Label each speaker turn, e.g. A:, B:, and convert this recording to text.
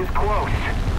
A: is close.